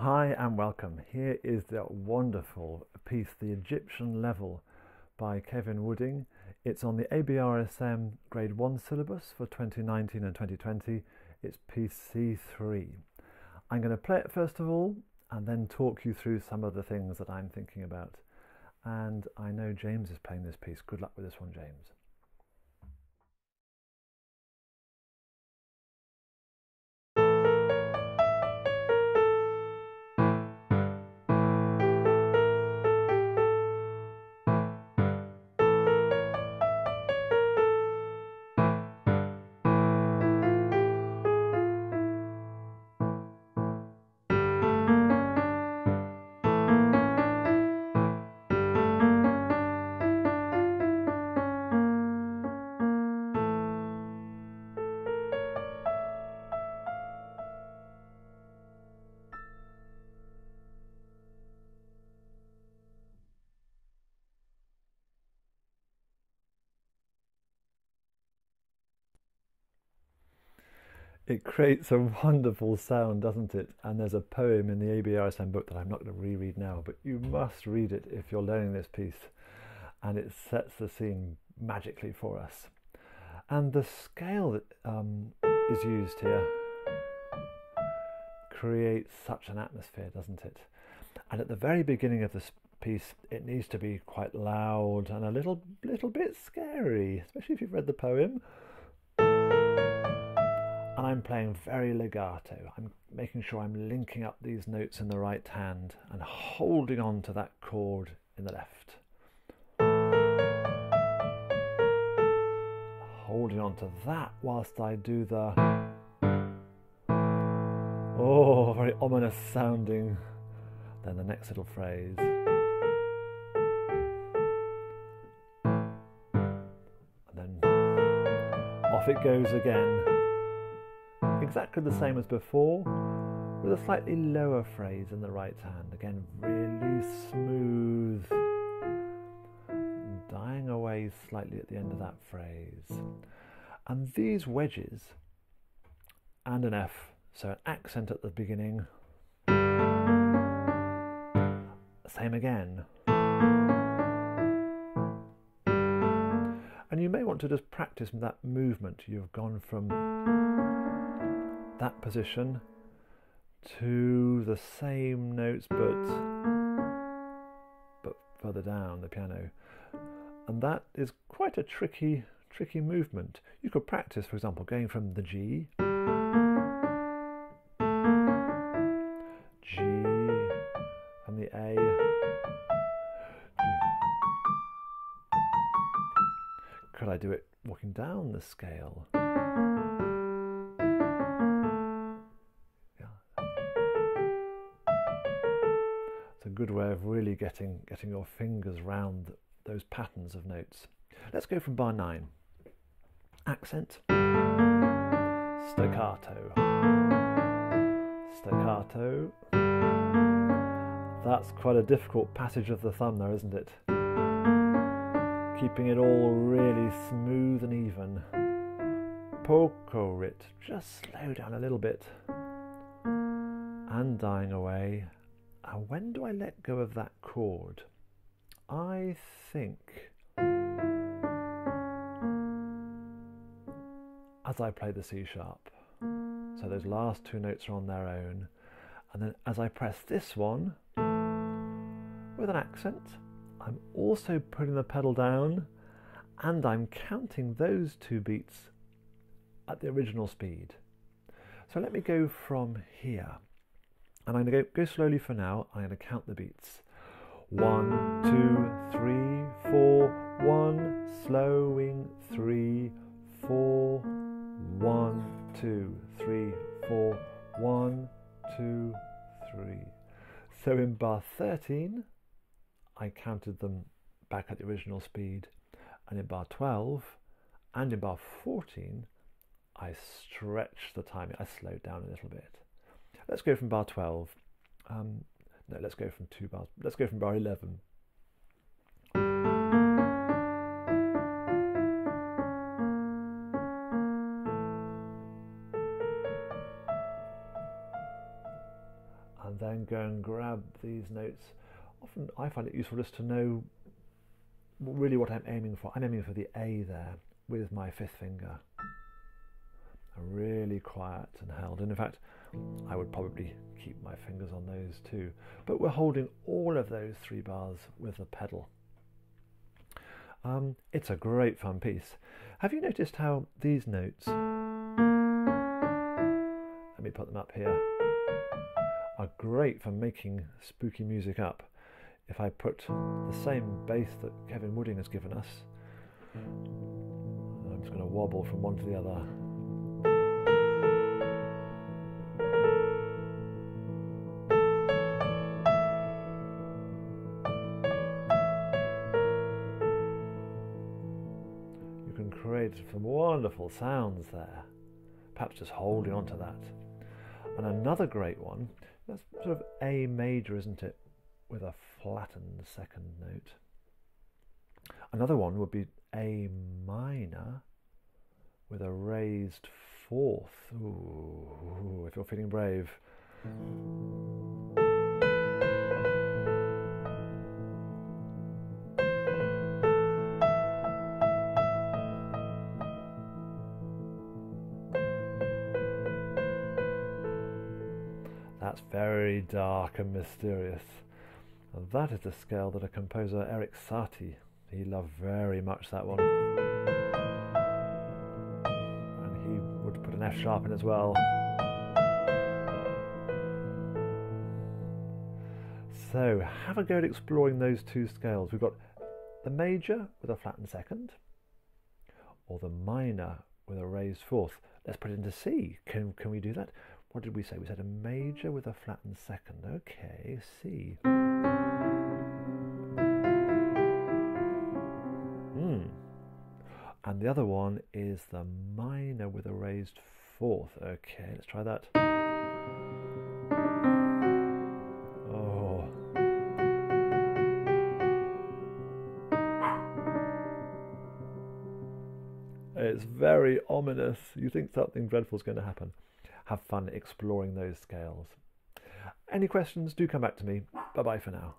Hi and welcome. Here is the wonderful piece, The Egyptian Level by Kevin Wooding. It's on the ABRSM Grade 1 syllabus for 2019 and 2020. It's piece C3. I'm going to play it first of all and then talk you through some of the things that I'm thinking about. And I know James is playing this piece. Good luck with this one, James. It creates a wonderful sound, doesn't it? And there's a poem in the ABRSM book that I'm not going to reread now, but you must read it if you're learning this piece. And it sets the scene magically for us. And the scale that um, is used here creates such an atmosphere, doesn't it? And at the very beginning of this piece, it needs to be quite loud and a little, little bit scary, especially if you've read the poem and I'm playing very legato. I'm making sure I'm linking up these notes in the right hand and holding on to that chord in the left. Holding on to that whilst I do the oh, very ominous sounding. Then the next little phrase. And then off it goes again exactly the hmm. same as before, with a slightly lower phrase in the right hand. Again, really smooth, dying away slightly at the end of that phrase. And these wedges and an F, so an accent at the beginning, same again. And you may want to just practice that movement. You've gone from that position to the same notes but but further down the piano. And that is quite a tricky tricky movement. You could practice for example going from the G G and the A. Could I do it walking down the scale good way of really getting, getting your fingers round those patterns of notes. Let's go from bar 9. Accent, staccato, staccato. That's quite a difficult passage of the thumb there, isn't it? Keeping it all really smooth and even. Poco rit, just slow down a little bit. And dying away now, when do I let go of that chord? I think as I play the C sharp. So those last two notes are on their own. And then as I press this one with an accent, I'm also putting the pedal down and I'm counting those two beats at the original speed. So let me go from here. And I'm going to go, slowly for now. I'm going to count the beats. One, two, three, four, one, slowing, three, four, one, two, three, four, one, two, three. So in bar 13, I counted them back at the original speed, and in bar 12 and in bar 14, I stretched the timing, I slowed down a little bit. Let's go from bar 12. Um, no, let's go from two bars. Let's go from bar 11. And and then go and grab these notes. Often I find it useful just to know really what I'm aiming for. I'm aiming for the A there with my fifth finger. Really quiet and held. And in fact, I would probably keep my fingers on those too. But we're holding all of those three bars with the pedal. Um, it's a great fun piece. Have you noticed how these notes, let me put them up here, are great for making spooky music up? If I put the same bass that Kevin Wooding has given us, I'm just going to wobble from one to the other. Some wonderful sounds there. Perhaps just holding on to that. And another great one, that's sort of A major, isn't it? With a flattened second note. Another one would be A minor with a raised fourth. Ooh, if you're feeling brave. That's very dark and mysterious. And that is the scale that a composer, Erik Satie, he loved very much that one. And he would put an F sharp in as well. So have a go at exploring those two scales. We've got the major with a flattened second, or the minor with a raised fourth. Let's put it into C. Can, can we do that? What did we say? We said a major with a flattened second. Okay, C. Hmm. And the other one is the minor with a raised fourth. Okay, let's try that. Oh. It's very ominous. You think something dreadful is going to happen have fun exploring those scales. Any questions, do come back to me. Bye bye for now.